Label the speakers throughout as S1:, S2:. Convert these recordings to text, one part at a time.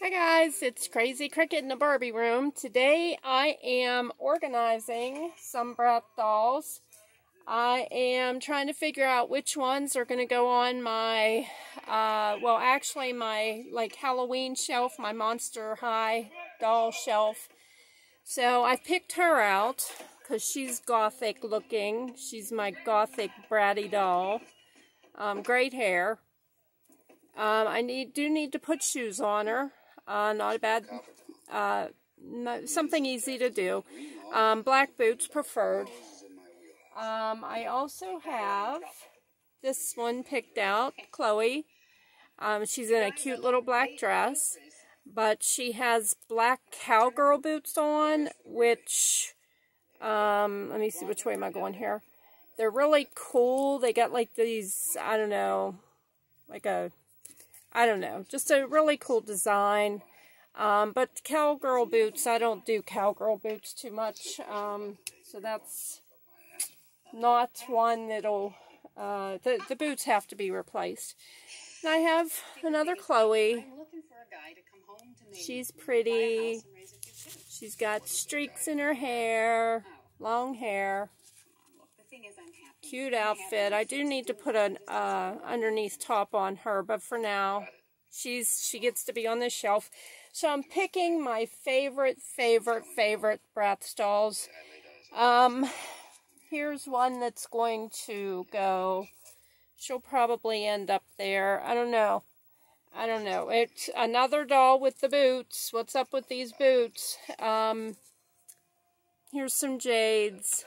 S1: Hi guys, it's Crazy Cricket in the Barbie room. Today I am organizing some Bratz dolls. I am trying to figure out which ones are going to go on my, uh, well actually my like Halloween shelf, my Monster High doll shelf. So I picked her out because she's gothic looking. She's my gothic bratty doll. Um, great hair. Um, I need do need to put shoes on her. Uh, not a bad, uh, something easy to do. Um, black boots preferred. Um, I also have this one picked out, Chloe. Um, she's in a cute little black dress, but she has black cowgirl boots on, which, um, let me see, which way am I going here? They're really cool. They got like these, I don't know, like a I don't know, just a really cool design. Um, but cowgirl boots, I don't do cowgirl boots too much. Um, so that's not one that'll, uh, the, the boots have to be replaced. And I have another Chloe. She's pretty. She's got streaks in her hair, long hair cute outfit. I do need to put an uh, underneath top on her, but for now, she's she gets to be on the shelf. So I'm picking my favorite, favorite, favorite Bratz dolls. Um, here's one that's going to go. She'll probably end up there. I don't know. I don't know. It's another doll with the boots. What's up with these boots? Um, here's some Jades.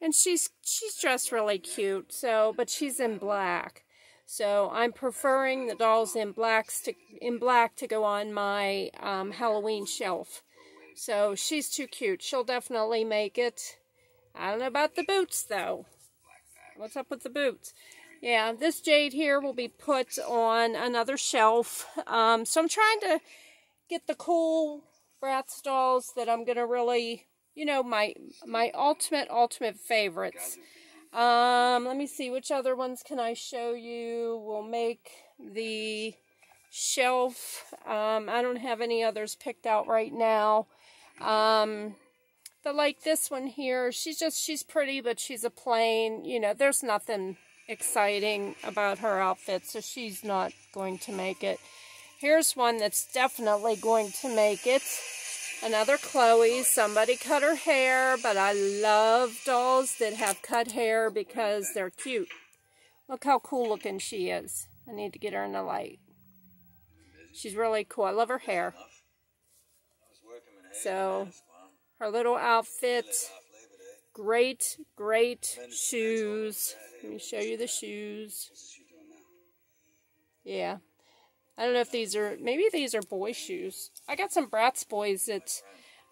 S1: And she's she's dressed really cute, so but she's in black. So I'm preferring the dolls in blacks to in black to go on my um, Halloween shelf. So she's too cute. She'll definitely make it. I don't know about the boots though. What's up with the boots? Yeah, this Jade here will be put on another shelf. Um, so I'm trying to get the cool Bratz dolls that I'm to really you know, my my ultimate, ultimate favorites. Um, let me see, which other ones can I show you? We'll make the shelf. Um, I don't have any others picked out right now. Um, but like this one here, she's just, she's pretty, but she's a plain, you know, there's nothing exciting about her outfit, so she's not going to make it. Here's one that's definitely going to make it. Another Chloe. Somebody cut her hair, but I love dolls that have cut hair because they're cute. Look how cool looking she is. I need to get her in the light. She's really cool. I love her hair. So, her little outfit. Great, great shoes. Let me show you the shoes. Yeah. I don't know if these are, maybe these are boy shoes. I got some Bratz boys that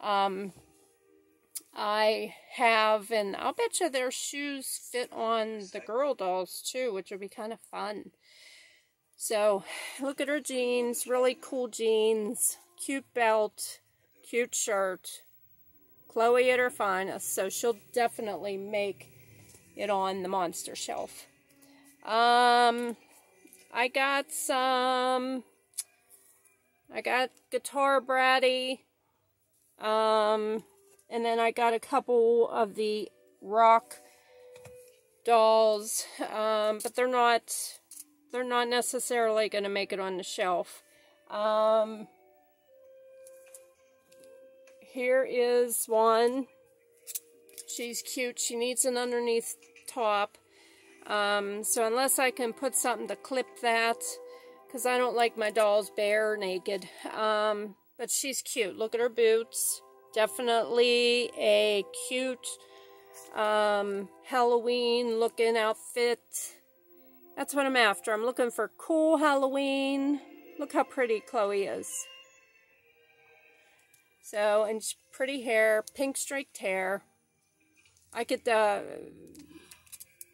S1: um, I have, and I'll bet you their shoes fit on the girl dolls too, which would be kind of fun. So, look at her jeans, really cool jeans, cute belt, cute shirt. Chloe at her finest, so she'll definitely make it on the monster shelf. Um, I got some, I got Guitar Bratty, um, and then I got a couple of the rock dolls, um, but they're not, they're not necessarily going to make it on the shelf. Um, here is one. She's cute. She needs an underneath top. Um, so unless I can put something to clip that, because I don't like my dolls bare naked. Um, but she's cute. Look at her boots. Definitely a cute um, Halloween looking outfit. That's what I'm after. I'm looking for cool Halloween. Look how pretty Chloe is. So, and pretty hair, pink streaked hair. I could uh,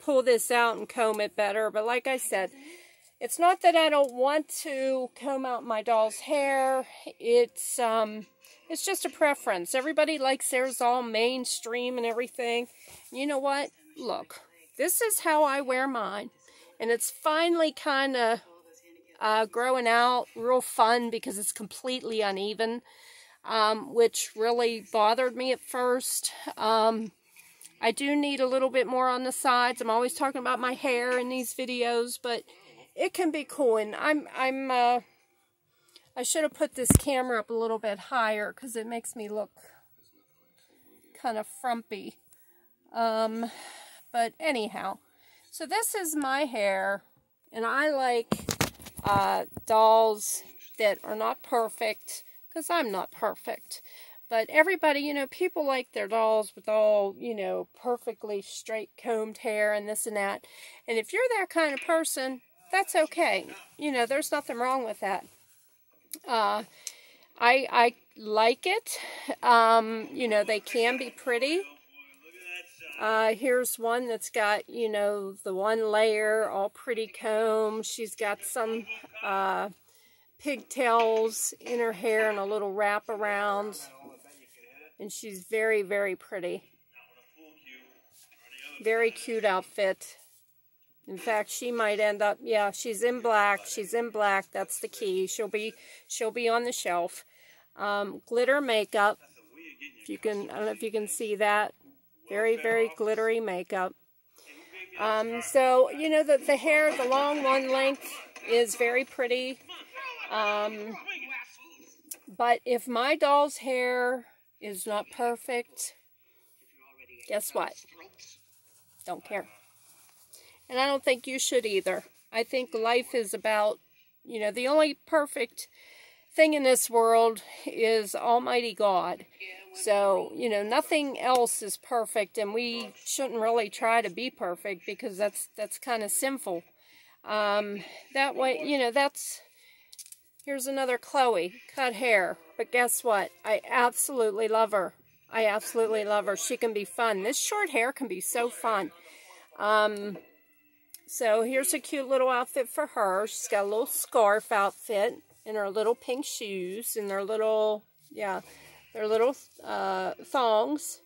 S1: pull this out and comb it better. But like I said, it's not that I don't want to comb out my doll's hair. It's um, it's just a preference. Everybody likes theirs all mainstream and everything. You know what? Look, this is how I wear mine. And it's finally kind of uh, growing out, real fun because it's completely uneven, um, which really bothered me at first. Um, I do need a little bit more on the sides. I'm always talking about my hair in these videos, but it can be cool. And I'm, I'm, uh, I should have put this camera up a little bit higher because it makes me look kind of frumpy. Um, but anyhow, so this is my hair, and I like uh, dolls that are not perfect because I'm not perfect. But everybody, you know, people like their dolls with all, you know, perfectly straight combed hair and this and that. And if you're that kind of person, that's okay. You know, there's nothing wrong with that. Uh, I, I like it. Um, you know, they can be pretty. Uh, here's one that's got, you know, the one layer, all pretty comb. She's got some uh, pigtails in her hair and a little wrap around and she's very, very pretty. Very cute outfit. In fact, she might end up, yeah, she's in black. She's in black. That's the key. She'll be, she'll be on the shelf. Um, glitter makeup. If you can, I don't know if you can see that. Very, very glittery makeup. Um, so, you know, the, the hair, the long one length is very pretty. Um, but if my doll's hair is not perfect, guess what? Don't care. And I don't think you should either. I think life is about, you know, the only perfect thing in this world is Almighty God. So, you know, nothing else is perfect, and we shouldn't really try to be perfect because that's that's kind of sinful. Um, that way, you know, that's Here's another Chloe, cut hair. But guess what? I absolutely love her. I absolutely love her. She can be fun. This short hair can be so fun. Um, so here's a cute little outfit for her. She's got a little scarf outfit and her little pink shoes and their little, yeah, their little uh, thongs.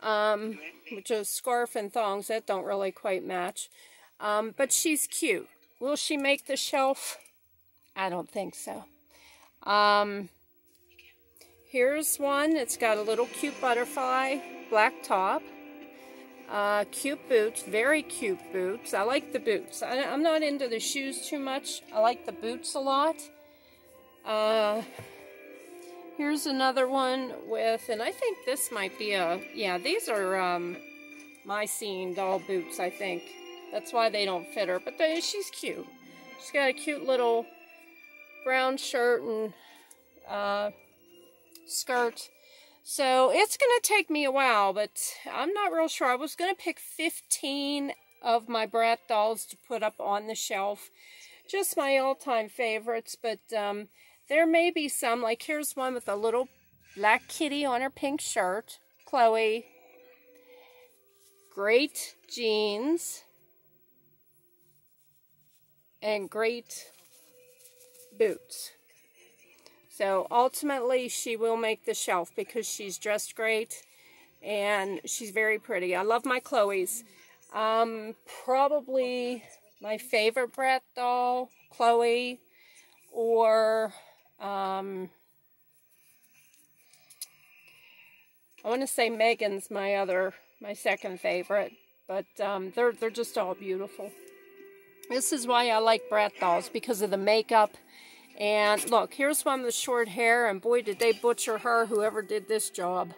S1: Um, which is scarf and thongs. That don't really quite match. Um, but she's cute. Will she make the shelf? I don't think so. Um, here's one. It's got a little cute butterfly, black top. Uh, cute boots, very cute boots. I like the boots. I, am not into the shoes too much. I like the boots a lot. Uh, here's another one with, and I think this might be a, yeah, these are um, My Scene doll boots, I think. That's why they don't fit her, but they, she's cute. She's got a cute little brown shirt and uh, skirt. So it's going to take me a while, but I'm not real sure. I was going to pick 15 of my Brat dolls to put up on the shelf. Just my all-time favorites, but um, there may be some. Like here's one with a little black kitty on her pink shirt. Chloe. Great jeans. And great boots. So ultimately she will make the shelf because she's dressed great and she's very pretty. I love my Chloe's. Um, probably my favorite Brat doll, Chloe, or um, I want to say Meygan's my other, my second favorite, but um, they're, they're just all beautiful. This is why I like Brat dolls, because of the makeup and look, here's one with short hair, and boy, did they butcher her, whoever did this job.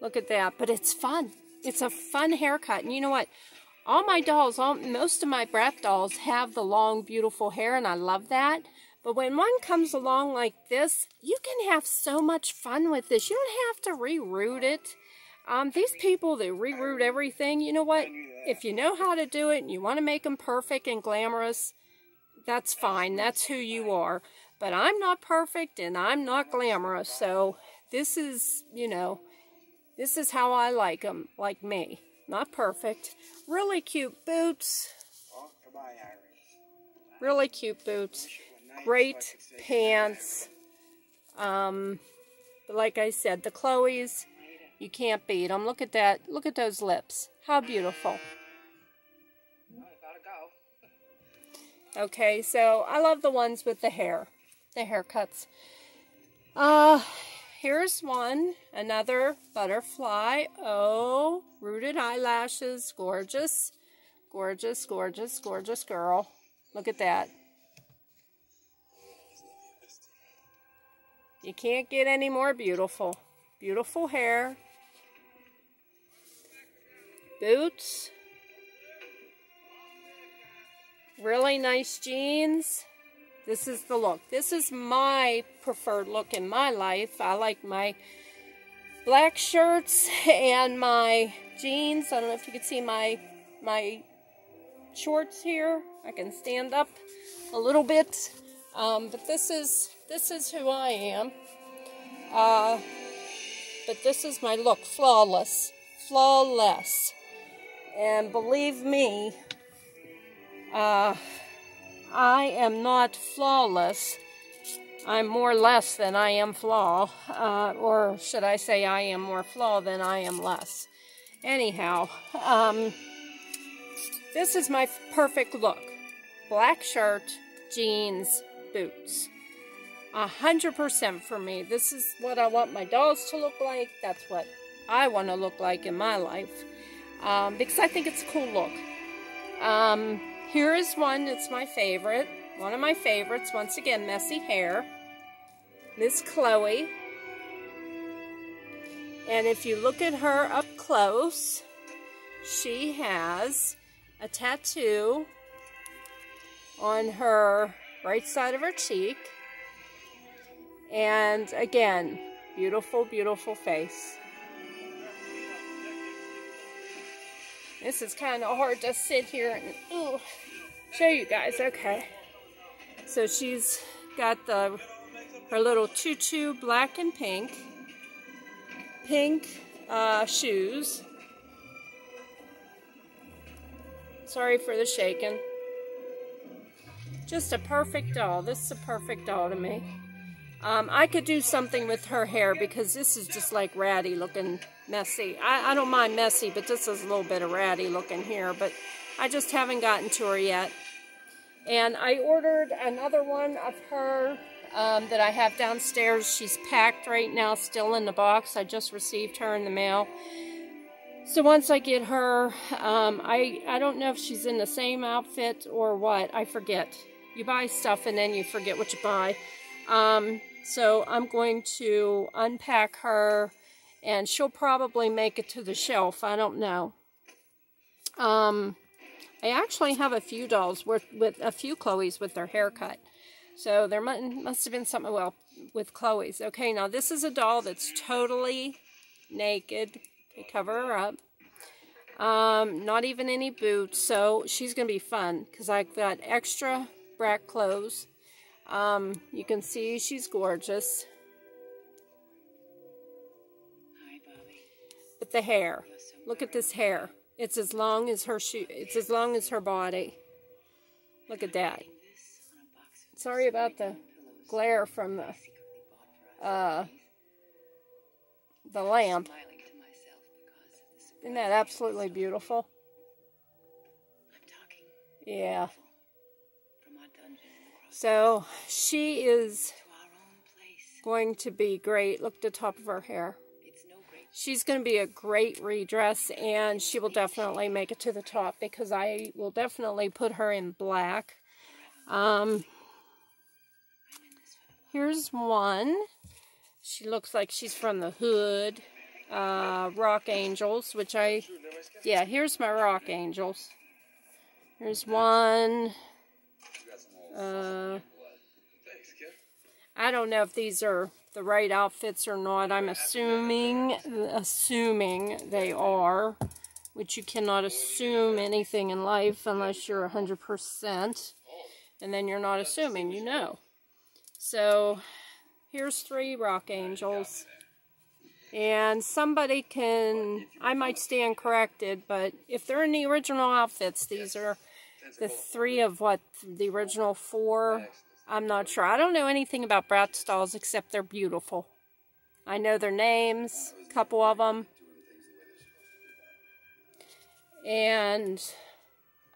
S1: Look at that. But it's fun. It's a fun haircut. And you know what? All my dolls, all, most of my Brat dolls have the long, beautiful hair, and I love that. But when one comes along like this, you can have so much fun with this. You don't have to reroot it. Um, these people that reroot everything, you know what? If you know how to do it and you want to make them perfect and glamorous, that's fine. That's who you are. But I'm not perfect and I'm not glamorous. So this is, you know, this is how I like them, like me. Not perfect. Really cute boots. Really cute boots. Great pants. Um, but like I said, the Chloe's, you can't beat them. Look at that. Look at those lips. How beautiful. Okay, so I love the ones with the hair, the haircuts. Uh, here's one, another butterfly. Oh, rooted eyelashes, gorgeous, gorgeous, gorgeous, gorgeous girl. Look at that. You can't get any more beautiful. Beautiful hair. Boots. Really nice jeans. This is the look. This is my preferred look in my life. I like my black shirts and my jeans. I don't know if you can see my my shorts here. I can stand up a little bit. Um, but this is this is who I am. Uh, but this is my look. Flawless. Flawless. And believe me, uh, I am not flawless. I'm more less than I am flaw. Uh, or should I say I am more flaw than I am less. Anyhow, um, this is my perfect look. Black shirt, jeans, boots. A hundred percent for me. This is what I want my dolls to look like. That's what I want to look like in my life. Um, because I think it's a cool look. Um, here is one that's my favorite. One of my favorites. Once again, messy hair. Miss Chloe. And if you look at her up close, she has a tattoo on her right side of her cheek. And again, beautiful, beautiful face. This is kind of hard to sit here and ooh, show you guys. Okay. So she's got the her little tutu black and pink. Pink uh, shoes. Sorry for the shaking. Just a perfect doll. This is a perfect doll to me. Um, I could do something with her hair because this is just like ratty looking messy. I, I don't mind messy, but this is a little bit of ratty looking here. But I just haven't gotten to her yet. And I ordered another one of her um, that I have downstairs. She's packed right now, still in the box. I just received her in the mail. So once I get her, um, I, I don't know if she's in the same outfit or what. I forget. You buy stuff and then you forget what you buy. Um, so I'm going to unpack her and she'll probably make it to the shelf. I don't know. Um, I actually have a few dolls with, with a few Chloe's with their haircut. So there must, must have been something, well, with Chloe's. Okay, now this is a doll that's totally naked. Okay, cover her up. Um, not even any boots, so she's going to be fun because I've got extra Brat clothes. Um, you can see she's gorgeous. But the hair. Look at this hair. It's as long as her shoe. It's as long as her body. Look at that. Sorry about the glare from the uh, the lamp. Isn't that absolutely beautiful? Yeah. So she is going to be great. Look at the top of her hair. She's going to be a great redress and she will definitely make it to the top because I will definitely put her in black. Um, here's one. She looks like she's from the hood. Uh, Rock Angelz, which I, yeah, here's my Rock Angelz. Here's one. Uh, I don't know if these are the right outfits or not. I'm assuming, assuming they are, which you cannot assume anything in life unless you're 100%, and then you're not assuming, you know. So, here's three Rock Angelz. And somebody can, I might stand corrected, but if they're in the original outfits, these are the three of what, the original four, I'm not sure. I don't know anything about Bratz dolls except they're beautiful. I know their names, a couple of them. And,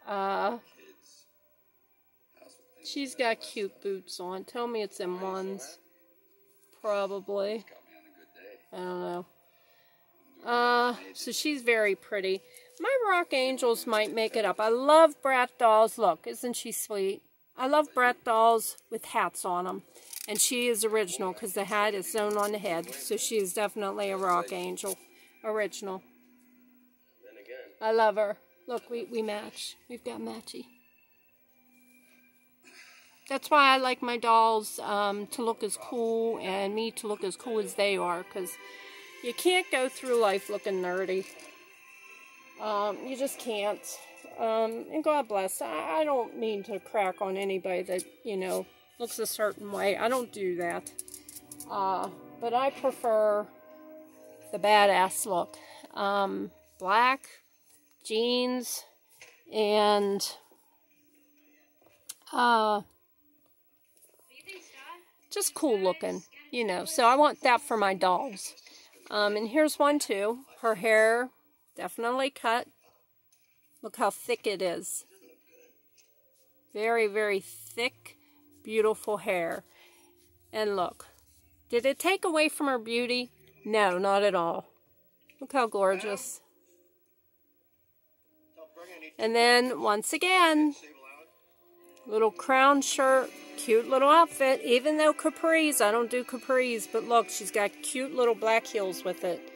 S1: uh, She's got cute boots on. Tell me it's in ones. Probably. I don't know. Uh, so she's very pretty. My Rock Angelz might make it up. I love brat dolls. Look, isn't she sweet? I love brat dolls with hats on them. And she is original because the hat is sewn on the head. So she is definitely a rock angel. Original. I love her. Look, we, we match. We've got matchy. That's why I like my dolls um, to look as cool and me to look as cool as they are. Because you can't go through life looking nerdy. Um, you just can't. Um, and God bless. I, I don't mean to crack on anybody that, you know, looks a certain way. I don't do that. Uh, but I prefer the badass look. Um, black, jeans, and uh, just cool looking, you know. So I want that for my dolls. Um, and here's one too. Her hair definitely cut. Look how thick it is. Very, very thick, beautiful hair. And look, did it take away from her beauty? No, not at all. Look how gorgeous. And then, once again, little crown shirt, cute little outfit. Even though capris, I don't do capris, but look, she's got cute little black heels with it.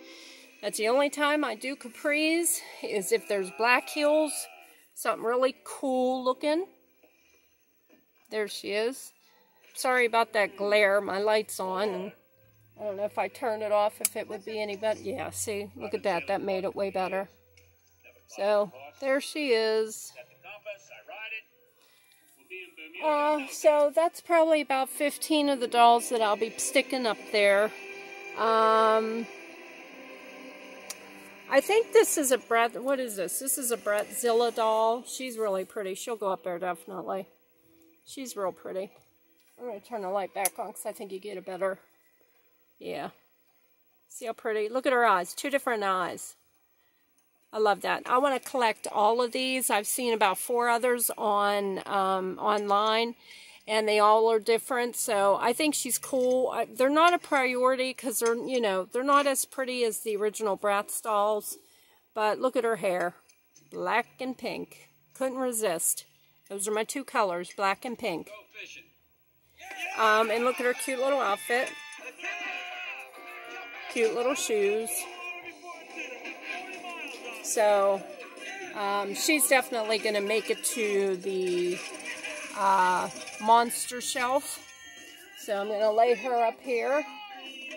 S1: That's the only time I do capris, is if there's black heels, something really cool looking. There she is. Sorry about that glare, my light's on, and I don't know if I turned it off, if it would be any better. Yeah, see, look at that, that made it way better. So, there she is. Uh, so that's probably about 15 of the dolls that I'll be sticking up there. Um, I think this is a Brett, what is this? This is a Brattzilla doll. She's really pretty. She'll go up there definitely. She's real pretty. I'm going to turn the light back on because I think you get a better, yeah. See how pretty? Look at her eyes. Two different eyes. I love that. I want to collect all of these. I've seen about four others on um, online, and they all are different. So I think she's cool. I, they're not a priority because they're, you know, they're not as pretty as the original Bratz dolls. But look at her hair. Black and pink. Couldn't resist. Those are my two colors, black and pink. Um, and look at her cute little outfit. Cute little shoes. So um, she's definitely going to make it to the uh, monster shelf. So I'm going to lay her up here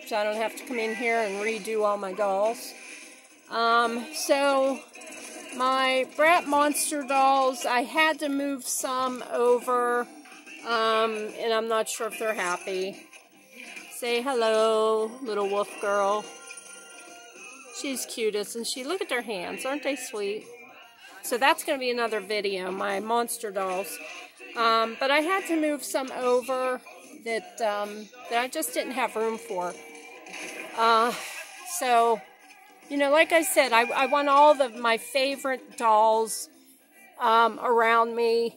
S1: so I don't have to come in here and redo all my dolls. Um, so my Brat Monster dolls, I had to move some over um, and I'm not sure if they're happy. Say hello, little wolf girl. She's cutest, and she look at their hands, aren't they sweet? So that's going to be another video, my monster dolls. Um, but I had to move some over that um, that I just didn't have room for. Uh, so, you know, like I said, I, I want all of my favorite dolls um, around me.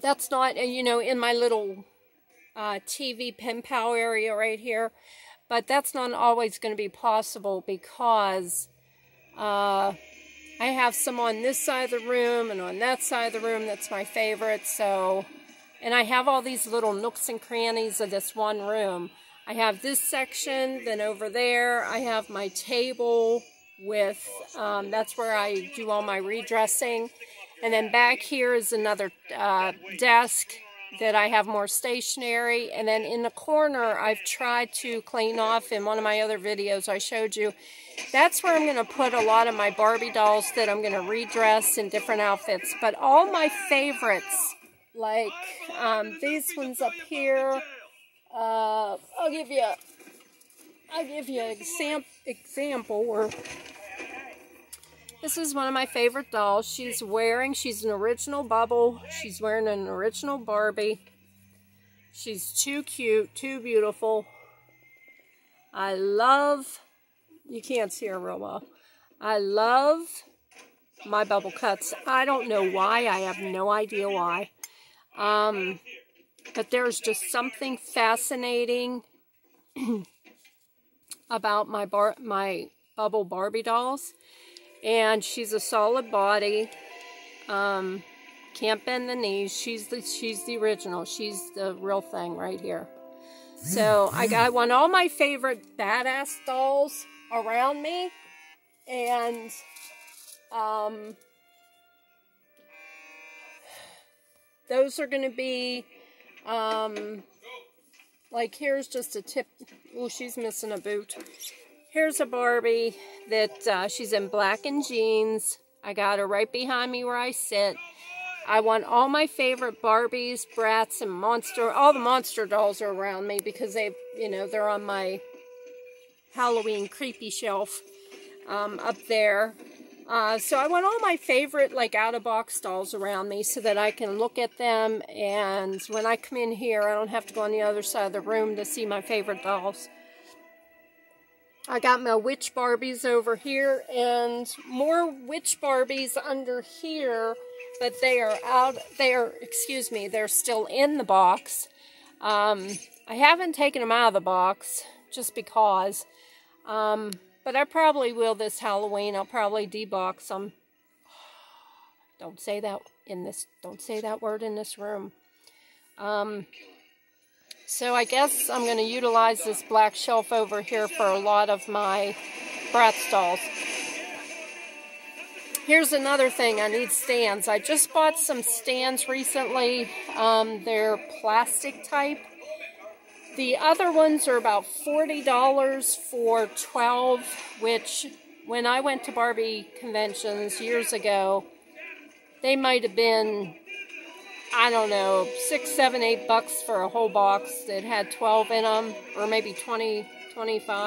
S1: That's not, you know, in my little uh, TV pen pal area right here. But that's not always going to be possible because uh, I have some on this side of the room and on that side of the room that's my favorite. So, and I have all these little nooks and crannies of this one room. I have this section, then over there I have my table with, um, that's where I do all my redressing. And then back here is another uh, desk that I have more stationery. And then in the corner, I've tried to clean off in one of my other videos I showed you. That's where I'm going to put a lot of my Barbie dolls that I'm going to redress in different outfits. But all my favorites, like um, these ones up here, uh, I'll give you, I'll give you an exam example or this is one of my favorite dolls. She's wearing, she's an original bubble. She's wearing an original Barbie. She's too cute, too beautiful. I love, you can't see her real well. I love my bubble cuts. I don't know why. I have no idea why. Um, but there's just something fascinating about my bar my bubble Barbie dolls. And she's a solid body. Um, can't bend the knees. She's the she's the original. She's the real thing right here. So I, I want all my favorite badass dolls around me. And um, those are going to be, um, like here's just a tip. Oh, she's missing a boot. Here's a Barbie that uh, she's in black and jeans. I got her right behind me where I sit. I want all my favorite Barbies, Bratz, and Monster. All the Monster dolls are around me because they, you know, they're on my Halloween creepy shelf um, up there. Uh, so I want all my favorite, like, out-of-box dolls around me so that I can look at them. And when I come in here, I don't have to go on the other side of the room to see my favorite dolls. I got my witch Barbies over here and more witch Barbies under here but they are out, they are, excuse me, they're still in the box. Um, I haven't taken them out of the box just because. Um, but I probably will this Halloween. I'll probably debox them. Don't say that in this, don't say that word in this room. Um, so I guess I'm going to utilize this black shelf over here for a lot of my Bratz dolls. Here's another thing, I need stands. I just bought some stands recently. Um, they're plastic type. The other ones are about $40 for 12, which when I went to Barbie conventions years ago, they might have been, I don't know, six, seven, eight bucks for a whole box that had 12 in them, or maybe 20, 25.